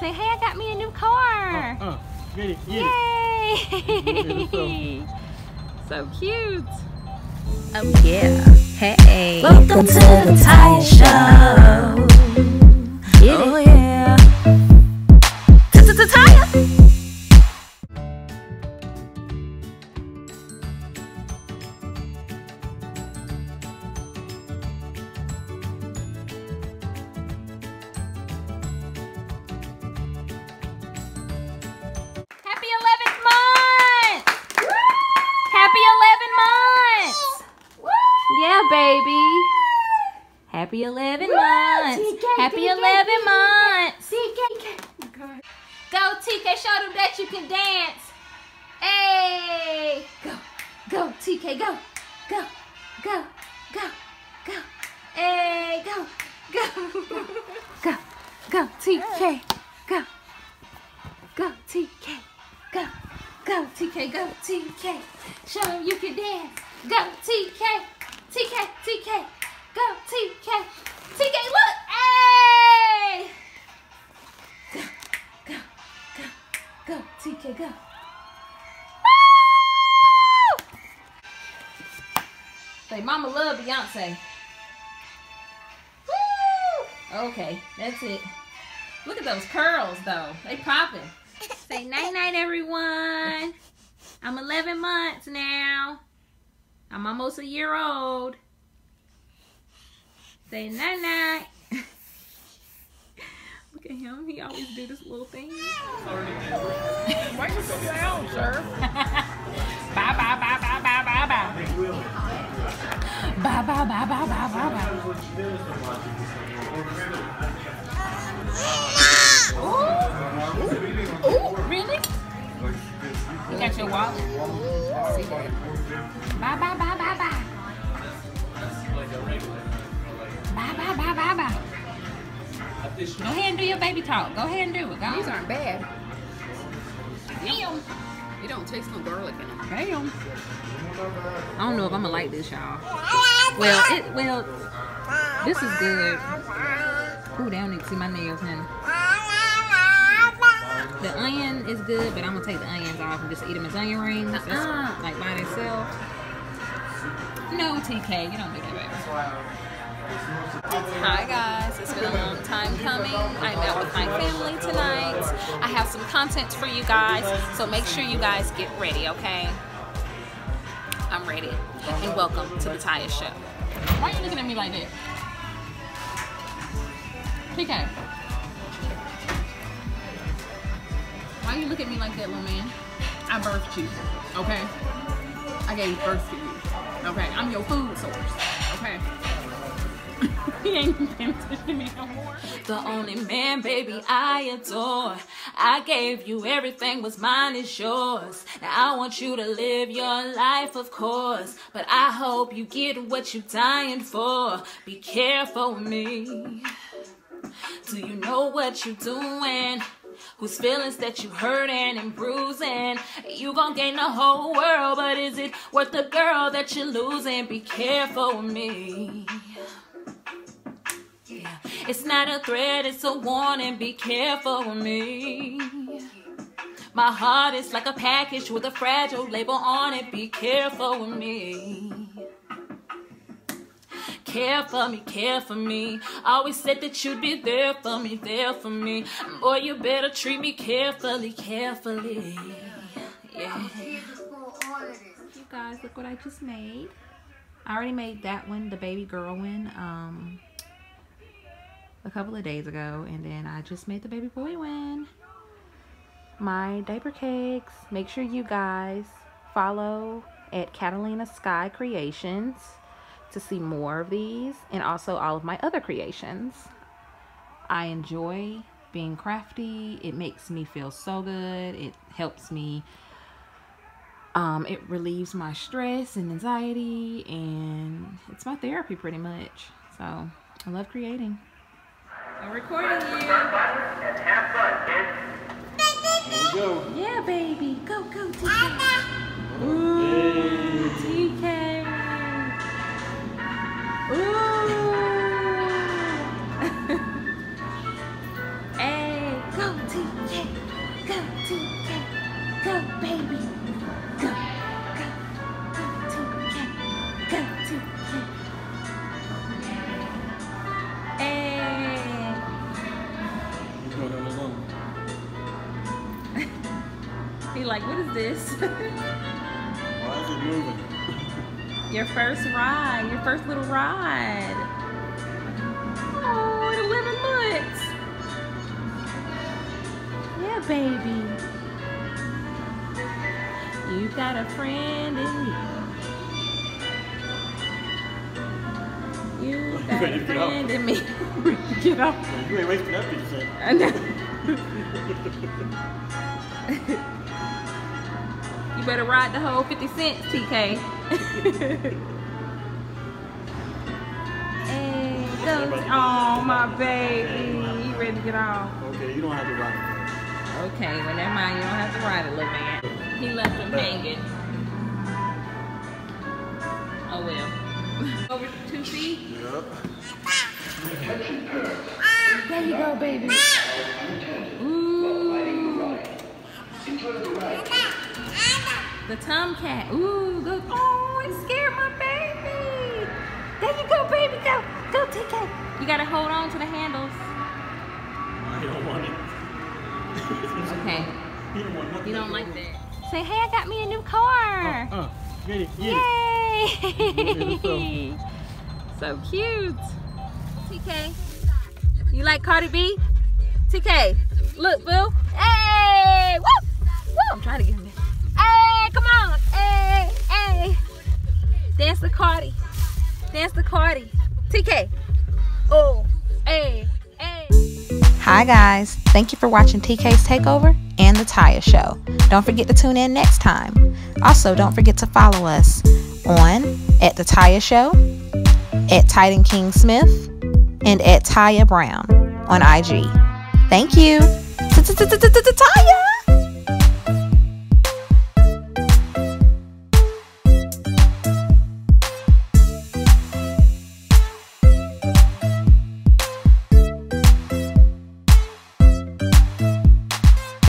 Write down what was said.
Say, hey, I got me a new car. Uh, uh, get it, get Yay! so cute. Oh yeah. Hey. Welcome to the Tyya Show. Oh yeah. Happy 11 months. Happy 11 months. Go, TK. Show them that you can dance. Hey. Go, go, TK. Go, go, go, go, go. Hey, go, go, go, go, TK. Go. Go TK, go, go TK, go TK. Show 'em you can dance. Go TK, TK, TK, go TK, TK. Love Beyonce. Woo! Okay, that's it. Look at those curls though. They popping. Say night night everyone. I'm 11 months now. I'm almost a year old. Say night night. Look at him. He always do this little thing. Why you sit down, sir? Bye bye bye bye bye bye bye. Bye bye bye bye bye bye bye. Ooh. Ooh, really? You got your wallet? See that? Bye bye bye bye bye. Bye bye bye bye bye. Go ahead and do your baby talk. Go ahead and do it. Go. These aren't bad. Damn. It don't taste no garlic in them. Damn. I don't know if I'm gonna like this, y'all. Well, it well, this is good. Ooh, they don't need to see my nails, honey. The onion is good, but I'm gonna take the onions off and just eat them as onion rings, just Uh-uh. like by themselves. No, TK, you don't do that, baby. Hi guys, it's been a long time coming. I'm out with my family tonight. I have some content for you guys, so make sure you guys get ready, okay? I'm ready. And welcome to the Tyya Show. Why are you looking at me like that? TK. Why you look at me like that, little man? I birthed you, okay? I gave birth to you, okay? I'm your food source, okay? he ain't paying to me no more. The only man, baby, I adore. I gave you everything, was mine is yours. Now I want you to live your life, of course. But I hope you get what you're dying for. Be careful with me. Do you know what you're doing? Whose feelings that you hurting and bruising? You gon' gain the whole world, but is it worth the girl that you're losing? Be careful with me. It's not a threat, it's a warning. Be careful with me. My heart is like a package with a fragile label on it. Be careful with me. Care for me, care for me. Always said that you'd be there for me, there for me. Boy, you better treat me carefully, carefully. Yeah. You guys, look what I just made. I already made that one, the baby girl one, um, a couple of days ago. And then I just made the baby boy one. My diaper cakes. Make sure you guys follow at Catalina Sky Creations to see more of these and also all of my other creations. I enjoy being crafty. It makes me feel so good. It helps me um, it relieves my stress and anxiety, and it's my therapy pretty much. So I love creating. I'm recording you. Here we go. Yeah, baby. Go, go, like, what is this? Why is it moving? your first ride, your first little ride. Oh, the living looks. Yeah, baby. You've got a friend in me. You got a to get off. friend in me. Get off. You ain't wasting that 50 cent. I know. You better ride the whole 50 cents, TK. hey, go. Oh, my baby. You ready to get off? Okay, you don't have to ride it. Okay, well, never mind. You don't have to ride it, little man. He left him hanging. Oh, well. Over two feet. Yep. There you go, baby. Ooh. The tomcat. Ooh, go. Oh, it scared my baby. There you go, baby. Go. Go, TK. You gotta hold on to the handles. I don't want it. Okay. You don't want. You don't like that. Say, hey, I got me a new car. Uh, get it, get it. So cute. TK, you like Cardi B? TK, look, boo. Hey! Woo! Woo! I'm trying to get him Dance the Cardi. Dance the Cardi. TK. Oh, hey. Hi guys, thank you for watching TK's Takeover and The Tyya Show. Don't forget to tune in next time. Also, don't forget to follow us on at The Tyya Show, at Tydan King Smith, and at Tyya Brown on IG. Thank you. Tyya!